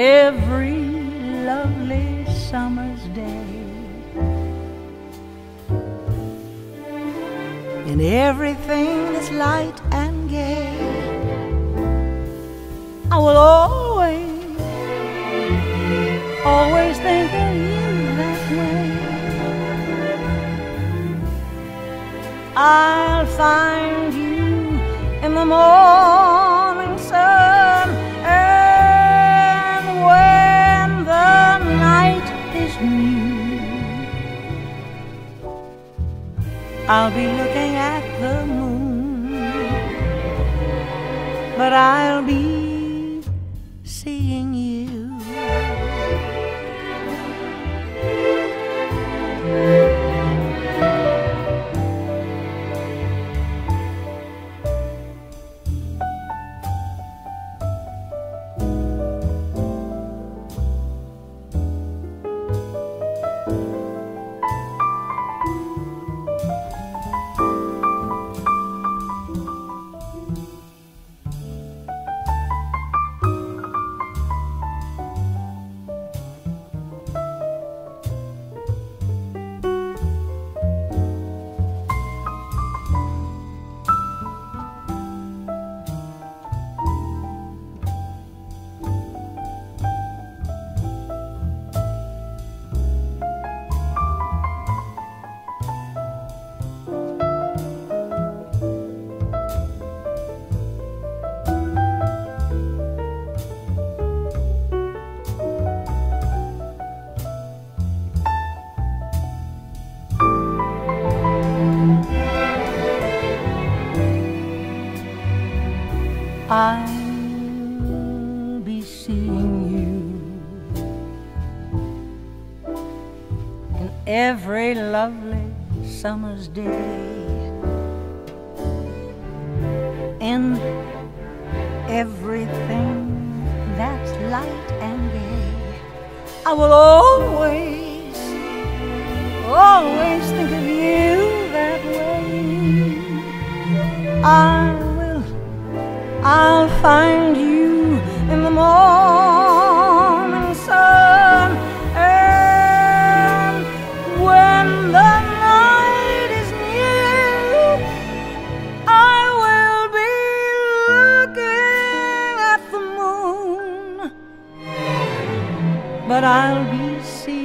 every lovely summer's day. In everything that's light and gay, I will always, always think of you that way. I'll find you in the morning. I'll be looking at the moon, but I'll be I'll be seeing you in every lovely summer's day, in everything that's light and gay. I will always, always think of you that way. I I'll find you in the morning sun. And when the night is near, I will be looking at the moon. But I'll be seeing.